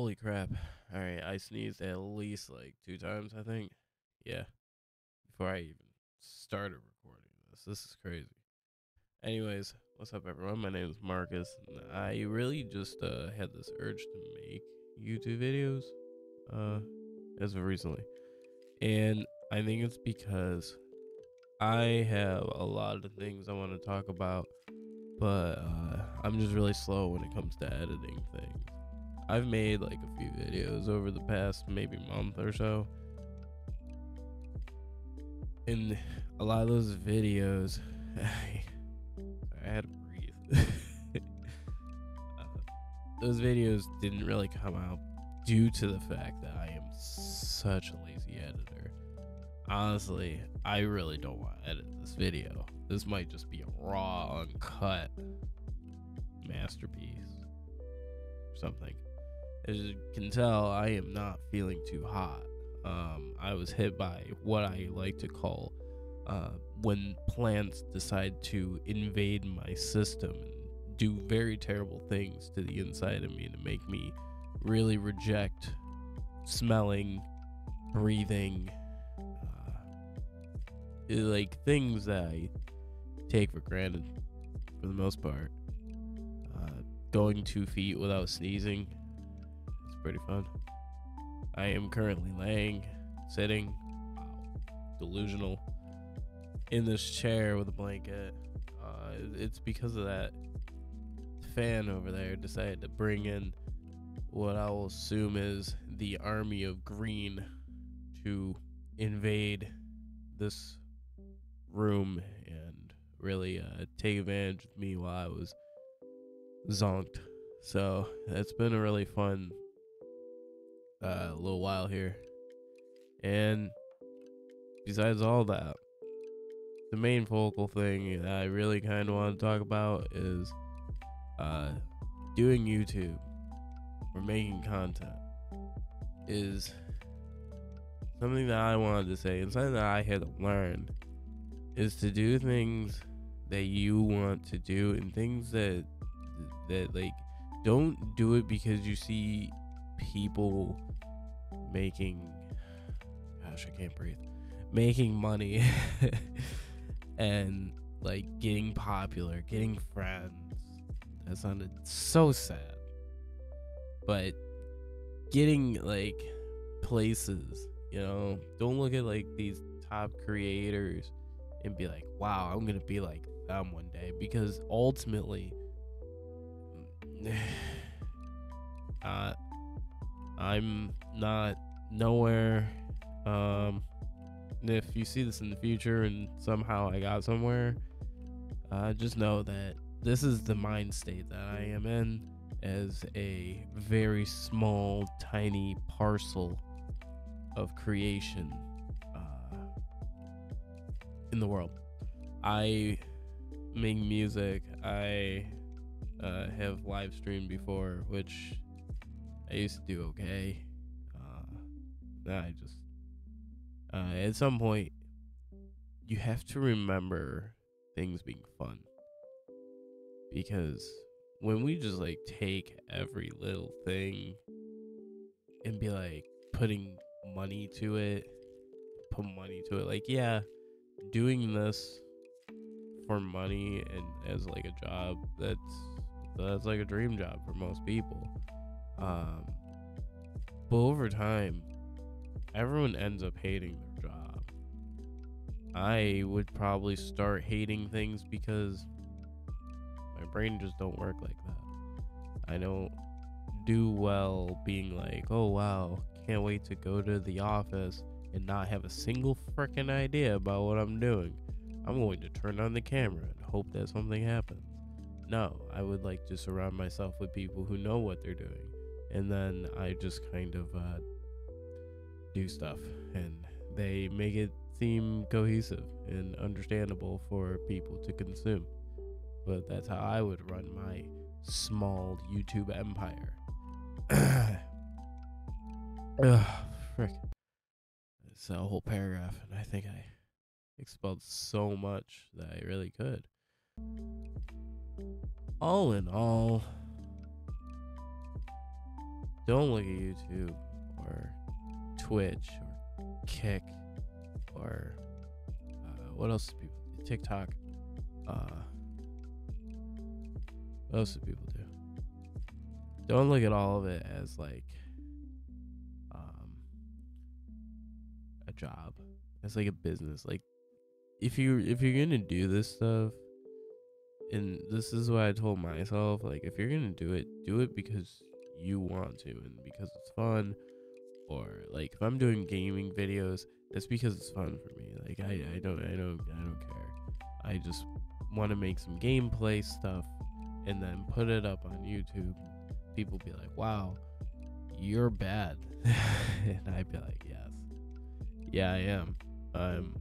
Holy crap. All right, I sneezed at least like two times, I think. Yeah. Before I even started recording this. This is crazy. Anyways, what's up everyone? My name is Markus. And I really just uh had this urge to make YouTube videos uh as of recently. And I think it's because I have a lot of things I want to talk about, but uh, I'm just really slow when it comes to editing things. I've made like a few videos over the past maybe month or so. And a lot of those videos, I, I had to breathe. uh, those videos didn't really come out due to the fact that I am such a lazy editor. Honestly, I really don't want to edit this video. This might just be a raw, uncut masterpiece something. As you can tell, I am not feeling too hot. Um, I was hit by what I like to call uh, when plants decide to invade my system and do very terrible things to the inside of me to make me really reject smelling, breathing, uh, like things that I take for granted for the most part. Uh, going two feet without sneezing pretty fun. I am currently laying, sitting, delusional, in this chair with a blanket. Uh, it's because of that fan over there decided to bring in what I will assume is the army of green to invade this room and really uh, take advantage of me while I was zonked. So it's been a really fun uh, a little while here. And besides all that, the main focal thing that I really kind of want to talk about is uh, doing YouTube or making content is something that I wanted to say and something that I had learned is to do things that you want to do and things that that like don't do it because you see people making gosh i can't breathe making money and like getting popular getting friends. That sounded so sad. But getting like places you know? Don't look at like these top creators and be like wow i'm gonna be like them one day. Because ultimately uh I'm not nowhere. Um, if you see this in the future and somehow I got somewhere, uh, just know that this is the mind state that I am in as a very small, tiny parcel of creation uh, in the world. I make music. I uh, have live streamed before, which I used to do okay. Uh, I just uh, at some point you have to remember things being fun because when we just like take every little thing and be like putting money to it, put money to it, like yeah, doing this for money and as like a job that's that's like a dream job for most people um, but over time, everyone ends up hating their job. I would probably start hating things because my brain just don't work like that. I don't do well being like, oh wow, can't wait to go to the office and not have a single freaking idea about what I'm doing. I'm going to turn on the camera and hope that something happens. No, I would like to surround myself with people who know what they're doing and then I just kind of uh, do stuff, and they make it seem cohesive and understandable for people to consume. But that's how I would run my small YouTube empire. Ugh, frick. It's a whole paragraph, and I think I expelled so much that I really could. All in all, don't look at YouTube or Twitch or Kick or uh, what else do people do? TikTok. Uh, what else do people do? Don't look at all of it as like um, a job. It's like a business. Like if you if you're gonna do this stuff, and this is what I told myself, like if you're gonna do it, do it because you want to and because it's fun. Or like if I'm doing gaming videos, that's because it's fun for me. Like I, I don't I don't I don't care. I just want to make some gameplay stuff and then put it up on YouTube. People be like, "Wow, you're bad," and I'd be like, "Yes, yeah, I am. I'm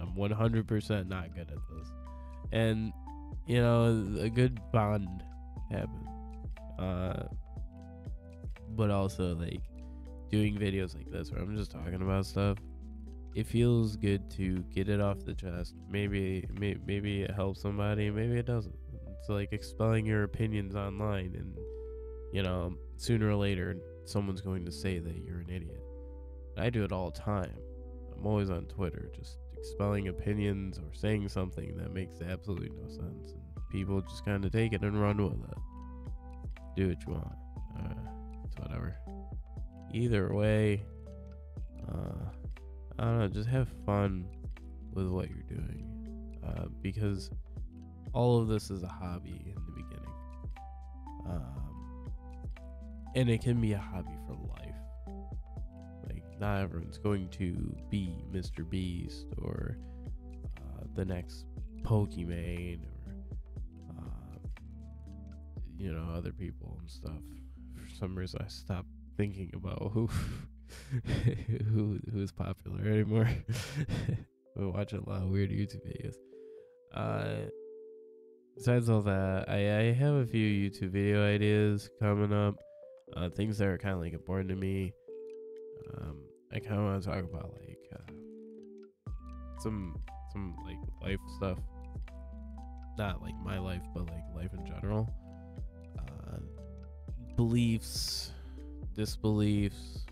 I'm 100% not good at this." And you know, a good bond happens. Uh, but also like doing videos like this where I'm just talking about stuff. It feels good to get it off the chest. Maybe, may, maybe it helps somebody. Maybe it doesn't. It's like expelling your opinions online, and you know, sooner or later, someone's going to say that you're an idiot. I do it all the time. I'm always on Twitter, just expelling opinions or saying something that makes absolutely no sense, and people just kind of take it and run with it. Do what you want. Uh, whatever. Either way, uh, I don't know. Just have fun with what you're doing, uh, because all of this is a hobby in the beginning, um, and it can be a hobby for life. Like not everyone's going to be Mr. Beast or uh, the next Pokimane or uh, you know other people and stuff. Some reason, I stopped thinking about who who who's popular anymore. we watch a lot of weird YouTube videos. Uh, besides all that, I I have a few YouTube video ideas coming up. Uh, things that are kind of like important to me. Um, I kind of want to talk about like uh, some some like life stuff. Not like my life, but like life in general. Beliefs, disbeliefs,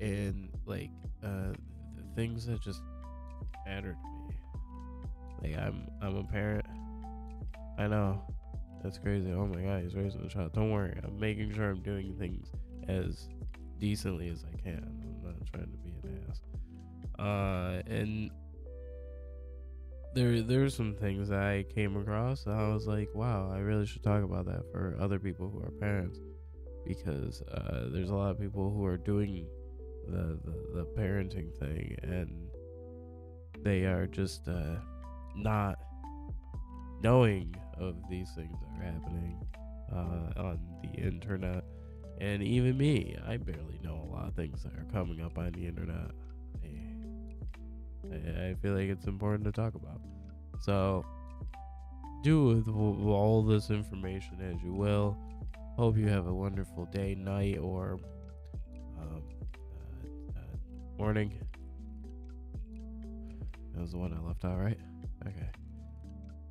and like uh, things that just matter to me. Like I'm I'm a parent. I know that's crazy. Oh my god, he's raising a child. Don't worry, I'm making sure I'm doing things as decently as I can. I'm not trying to be an ass. Uh, and there there's some things I came across I was like, wow, I really should talk about that for other people who are parents. Because uh, there's a lot of people who are doing the, the, the parenting thing and they are just uh, not knowing of these things that are happening uh, on the internet. And even me i barely know a lot of things that are coming up on the internet I, feel like it's important to talk about. So do with all this information as you will. Hope you have a wonderful day night or um, uh, uh, morning. That was the one i left out right? Okay.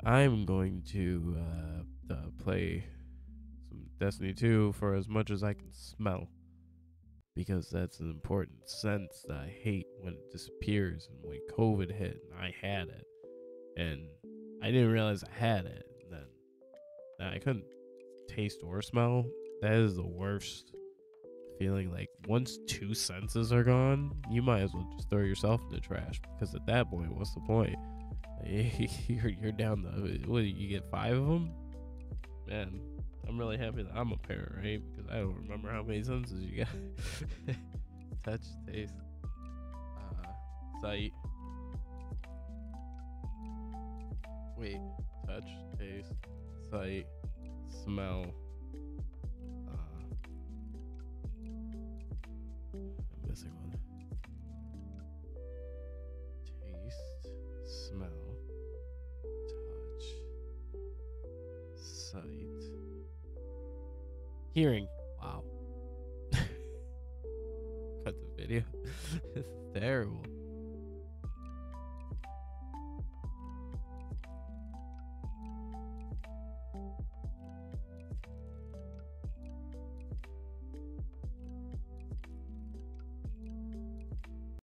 I'm going to uh, uh, play some Destiny 2 for as much as I can smell. Because that's an important sense that I hate when it disappears. And when COVID hit, and I had it. And I didn't realize I had it. And then I couldn't taste or smell. That is the worst feeling. Like, once two senses are gone, you might as well just throw yourself in the trash. Because at that point, what's the point? you're you're down the what you get five of them man i'm really happy that i'm a parent right? Because i don't remember how many senses you got. Touch taste. Uh sight. Wait touch taste sight smell. Uh missing one Hearing. Wow. Cut the video. this is terrible.